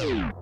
you